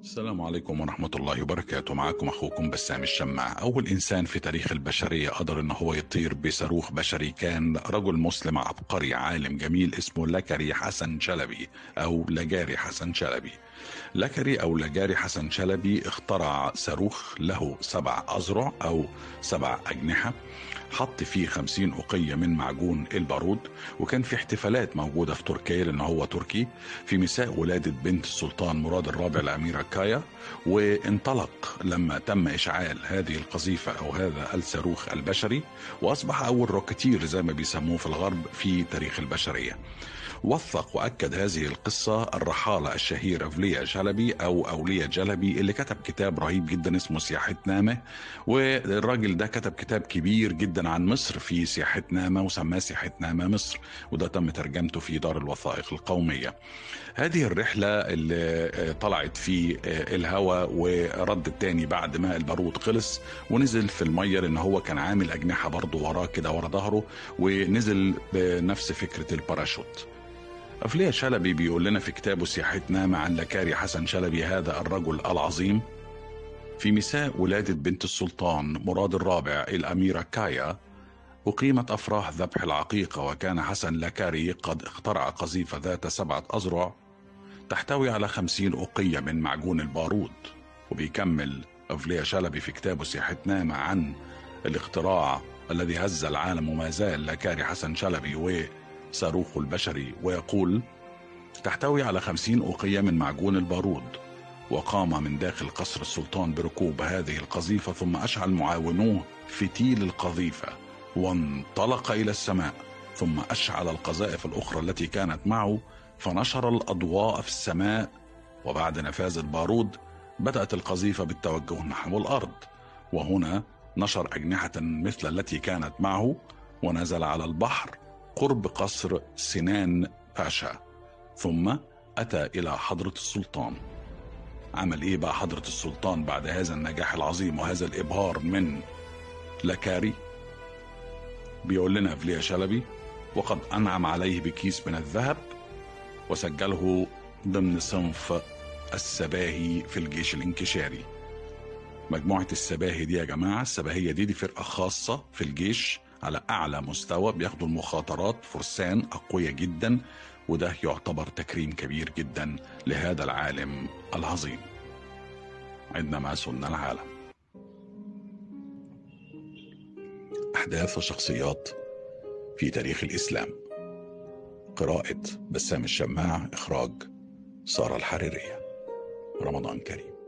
السلام عليكم ورحمة الله وبركاته. معكم أخوكم بسام الشماع أول إنسان في تاريخ البشرية قدر إن هو يطير بصاروخ بشري كان رجل مسلم عبقري عالم جميل اسمه لكري حسن شلبي أو لجاري حسن شلبي. لكري أو لجاري حسن شلبي اخترع صاروخ له سبع أذرع أو سبع أجنحة حط فيه خمسين أقية من معجون البارود وكان في احتفالات موجودة في تركيا لأن هو تركي في مساء ولادة بنت السلطان مراد الرابع الأميرة كايا وانطلق لما تم إشعال هذه القذيفة أو هذا الصاروخ البشري وأصبح أول روكتير زي ما بيسموه في الغرب في تاريخ البشرية. وثق وأكد هذه القصة الرحالة الشهير افليا جلبي أو اوليا جلبي اللي كتب كتاب رهيب جدا اسمه سياحة نامة والراجل ده كتب كتاب كبير جدا عن مصر في سياحة نامة وسماه سياحة نامة مصر وده تم ترجمته في دار الوثائق القومية. هذه الرحلة اللي طلعت في الهواء وردت تاني بعد ما البارود خلص ونزل في المية لأن هو كان عامل أجنحة برضه وراه كده ورا ظهره ونزل بنفس فكرة الباراشوت. أفليا شلبي بيقول لنا في كتابه سياحتنا مع لكاري حسن شلبي هذا الرجل العظيم؟ في مساء ولادة بنت السلطان مراد الرابع الأميرة كايا أقيمت أفراح ذبح العقيقة وكان حسن لكاري قد اخترع قذيفة ذات سبعة أذرع تحتوي على خمسين أقية من معجون البارود. وبيكمل أفليا شلبي في كتابه سياحتنا عن الاختراع الذي هز العالم وما زال لكاري حسن شلبي صاروخ البشري ويقول تحتوي على خمسين أوقية من معجون البارود وقام من داخل قصر السلطان بركوب هذه القذيفة ثم أشعل معاونوه فتيل القذيفة وانطلق إلى السماء ثم أشعل القذائف الأخرى التي كانت معه فنشر الأضواء في السماء وبعد نفاذ البارود بدأت القذيفة بالتوجه نحو الأرض وهنا نشر أجنحة مثل التي كانت معه ونزل على البحر. قرب قصر سنان باشا ثم أتى إلى حضرة السلطان. عمل إيه بقى حضرة السلطان بعد هذا النجاح العظيم وهذا الإبهار من لكاري؟ بيقول لنا فليا شلبي وقد أنعم عليه بكيس من الذهب وسجله ضمن صنف السباهي في الجيش الانكشاري. مجموعة السباهي دي يا جماعة السباهية دي دي فرقة خاصة في الجيش. على أعلى مستوى بياخدوا المخاطرات. فرسان أقوياء جدا وده يعتبر تكريم كبير جدا لهذا العالم العظيم. عندما سن العالم. أحداث وشخصيات في تاريخ الإسلام. قراءة بسام الشماع إخراج سارة الحريرية. رمضان كريم.